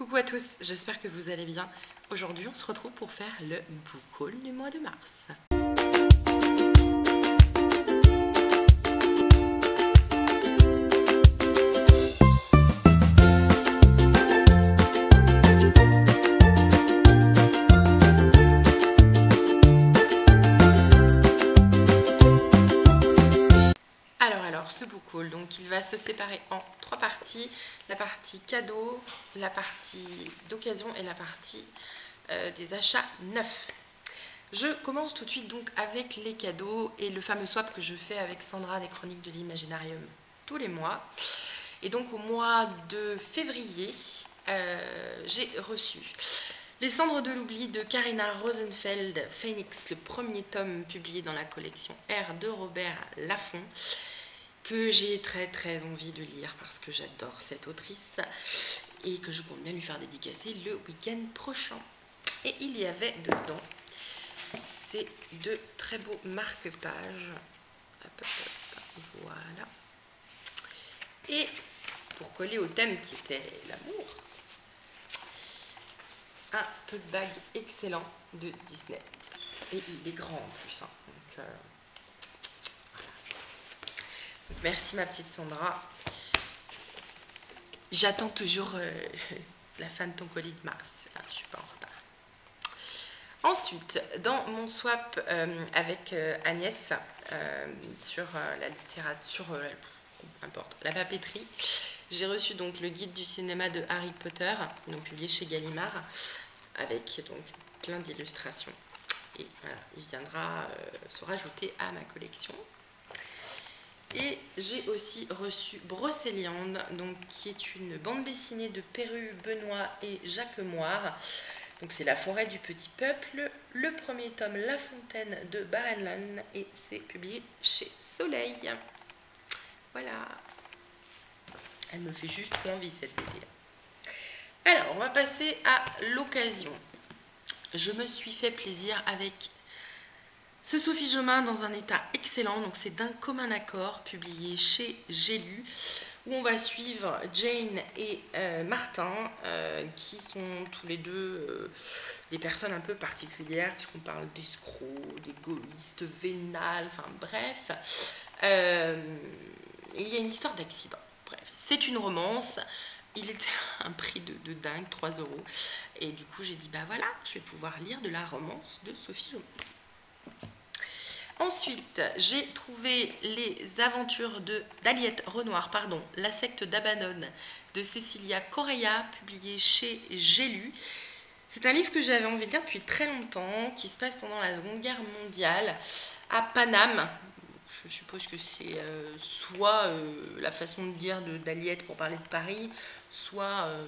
Coucou à tous, j'espère que vous allez bien. Aujourd'hui, on se retrouve pour faire le book du mois de mars. La partie cadeau, la partie d'occasion et la partie euh, des achats neufs. Je commence tout de suite donc avec les cadeaux et le fameux swap que je fais avec Sandra des Chroniques de l'Imaginarium tous les mois. Et donc au mois de février, euh, j'ai reçu Les Cendres de l'oubli de Karina Rosenfeld, Phoenix, le premier tome publié dans la collection R de Robert Laffont que j'ai très très envie de lire parce que j'adore cette autrice et que je compte bien lui faire dédicacer le week-end prochain. Et il y avait dedans ces deux très beaux marque-pages. Voilà. Et pour coller au thème qui était l'amour, un tote bag excellent de Disney. Et il est grand en plus. Hein. Donc, euh, Merci ma petite Sandra. J'attends toujours euh, la fin de ton colis de mars. Ah, je suis pas en retard. Ensuite, dans mon swap euh, avec euh, Agnès sur la littérature, importe, la papeterie, j'ai reçu donc le guide du cinéma de Harry Potter, donc publié chez Gallimard, avec donc plein d'illustrations. Et voilà, il viendra se rajouter à ma collection. Et j'ai aussi reçu Brocéliande, donc qui est une bande dessinée de Perru, Benoît et Jacques Moire. Donc c'est La forêt du petit peuple, le premier tome La fontaine de Barenlan et c'est publié chez Soleil. Voilà. Elle me fait juste envie cette BD. Alors, on va passer à l'occasion. Je me suis fait plaisir avec ce Sophie Jomain dans un état excellent, donc c'est d'un commun accord, publié chez J'ai lu, où on va suivre Jane et euh, Martin, euh, qui sont tous les deux euh, des personnes un peu particulières, puisqu'on parle d'escrocs, d'égoïstes, vénales, enfin bref. il y a une histoire d'accident. Bref, c'est une romance. Il était un prix de, de dingue, 3 euros. Et du coup, j'ai dit, bah voilà, je vais pouvoir lire de la romance de Sophie Jomain. Ensuite, j'ai trouvé les aventures de d'Aliette Renoir, pardon, La secte d'Abanon de Cecilia Correa, publié chez J'ai lu. C'est un livre que j'avais envie de lire depuis très longtemps, qui se passe pendant la Seconde Guerre mondiale à Paname. Je suppose que c'est euh, soit euh, la façon de dire d'Aliette pour parler de Paris, soit euh,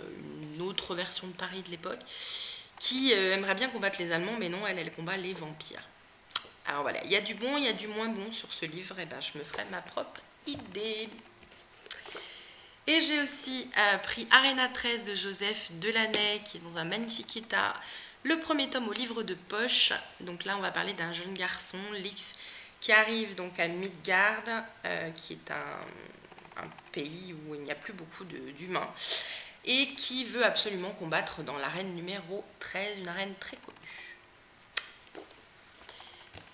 une autre version de Paris de l'époque, qui aimerait bien combattre les Allemands, mais non, elle, elle combat les vampires. Alors voilà, il y a du bon, il y a du moins bon sur ce livre, et ben je me ferai ma propre idée. Et j'ai aussi euh, pris Arena 13 de Joseph Delaney, qui est dans un magnifique état. Le premier tome au livre de poche. Donc là, on va parler d'un jeune garçon, Lix, qui arrive donc à Midgard, euh, qui est un, un, pays où il n'y a plus beaucoup d'humains, et qui veut absolument combattre dans l'arène numéro 13, une arène très connue.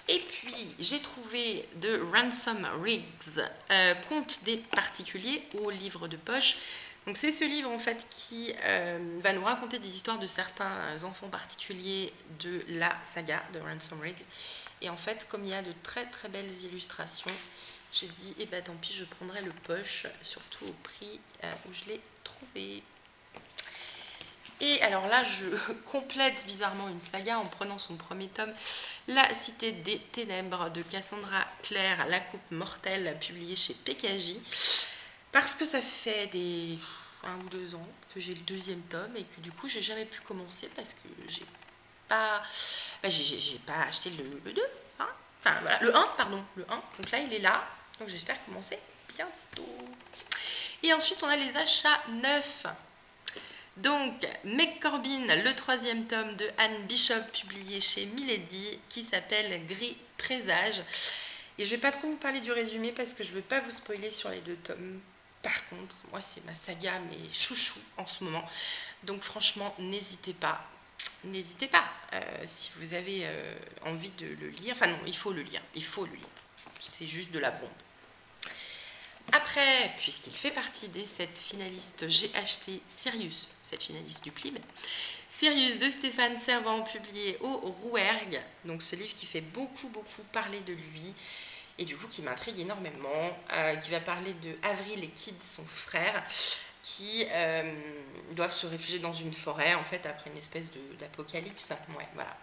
Et puis, j'ai trouvé de Ransom Riggs, euh, Conte des particuliers au livre de poche. Donc, c'est ce livre en fait qui euh, va nous raconter des histoires de certains enfants particuliers de la saga de Ransom Riggs. Et en fait, comme il y a de très très belles illustrations, j'ai dit, eh ben tant pis, je prendrai le poche, surtout au prix euh, où je l'ai trouvé. Et alors là, je complète bizarrement une saga en prenant son premier tome, La Cité des Ténèbres de Cassandra Claire, La Coupe Mortelle, publié chez PKJ. Parce que ça fait des un ou deux ans que j'ai le deuxième tome et que du coup, j'ai jamais pu commencer parce que j'ai pas, bah, j'ai pas acheté le, 2. Hein voilà, le 1, pardon, le 1. Donc là, il est là. Donc j'espère commencer bientôt. Et ensuite, on a les achats neufs. Donc, Meg Corbin, le troisième tome de Anne Bishop, publié chez Milady, qui s'appelle Gris Présage. Et je ne vais pas trop vous parler du résumé parce que je ne veux pas vous spoiler sur les deux tomes. Par contre, moi, c'est ma saga, mes chouchous en ce moment. Donc franchement, n'hésitez pas. N'hésitez pas, euh, si vous avez euh, envie de le lire. Enfin non, il faut le lire. Il faut le lire. C'est juste de la bombe. Après, puisqu'il fait partie des sept finalistes, j'ai acheté Sirius, cette finaliste du PLIB. Sirius de Stéphane Servant, publié au Rouergue. Donc ce livre qui fait beaucoup, beaucoup parler de lui et du coup qui m'intrigue énormément, euh, qui va parler de Avril et Kid, son frère, qui euh, doivent se réfugier dans une forêt en fait après une espèce d'apocalypse. Ouais, voilà.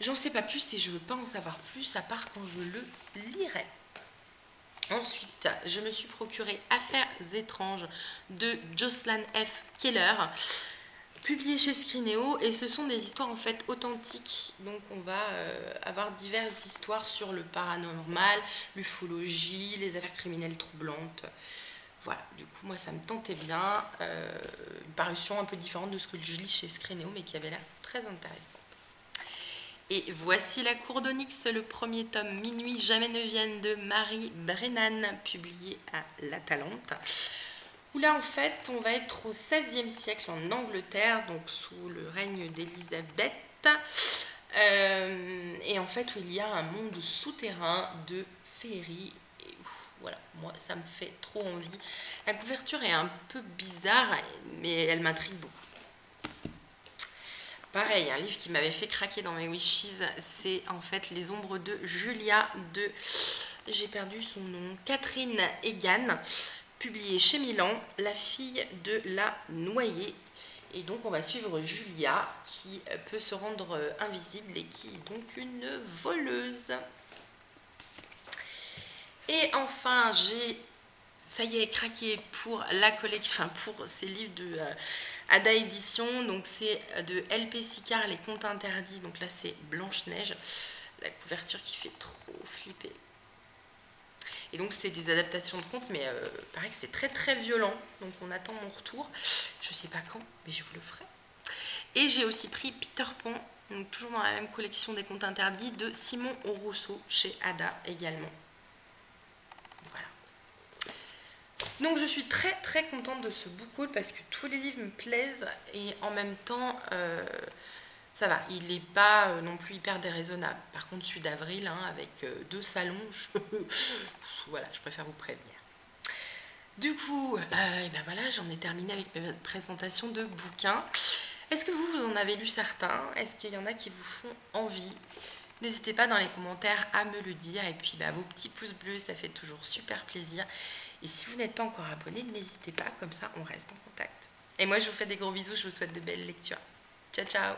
J'en sais pas plus et je veux pas en savoir plus à part quand je le lirai. Ensuite, je me suis procuré Affaires étranges de Jocelyn F. Keller, publié chez Scrineo, et ce sont des histoires en fait authentiques. Donc, on va euh, avoir diverses histoires sur le paranormal, l'ufologie, les affaires criminelles troublantes. Voilà, du coup, moi, ça me tentait bien. Euh, une parution un peu différente de ce que je lis chez Scrineo, mais qui avait l'air très intéressant. Et voici La Cour d'Onyx, le premier tome Minuit, jamais ne vienne de Marie Brennan, publié à La Talente. Où là, en fait, on va être au XVIe siècle en Angleterre, donc sous le règne d'Élisabeth. Euh, et en fait, où il y a un monde souterrain de féerie. Et voilà, moi, ça me fait trop envie. La couverture est un peu bizarre, mais elle m'intrigue beaucoup. Pareil, un livre qui m'avait fait craquer dans mes wishes, c'est en fait Les ombres de Julia de, j'ai perdu son nom, Catherine Egan, publié chez Milan, La fille de la noyée. Et donc on va suivre Julia qui peut se rendre invisible et qui est donc une voleuse. Et enfin, j'ai, ça y est, craqué pour la collection, enfin pour ces livres de... Euh, Ada Édition, donc c'est de LP Sicard, Les Contes Interdits. Donc là, c'est Blanche-Neige. La couverture qui fait trop flipper. Et donc, c'est des adaptations de contes, mais euh, pareil que c'est très très violent. Donc, on attend mon retour. Je ne sais pas quand, mais je vous le ferai. Et j'ai aussi pris Peter Pan, donc toujours dans la même collection des contes interdits, de Simon Rousseau chez Ada également. Donc je suis très très contente de ce book parce que tous les livres me plaisent et en même temps euh, ça va, il n'est pas euh, non plus hyper déraisonnable. Par contre celui d'avril hein, avec euh, deux salons, voilà, je préfère vous prévenir. Du coup, ben voilà, j'en ai terminé avec mes présentations de bouquins. Est-ce que vous, vous en avez lu certains? Est-ce qu'il y en a qui vous font envie? N'hésitez pas dans les commentaires à me le dire. Et puis bah, vos petits pouces bleus, ça fait toujours super plaisir. Et si vous n'êtes pas encore abonné, n'hésitez pas, comme ça on reste en contact. Et moi je vous fais des gros bisous, je vous souhaite de belles lectures. Ciao ciao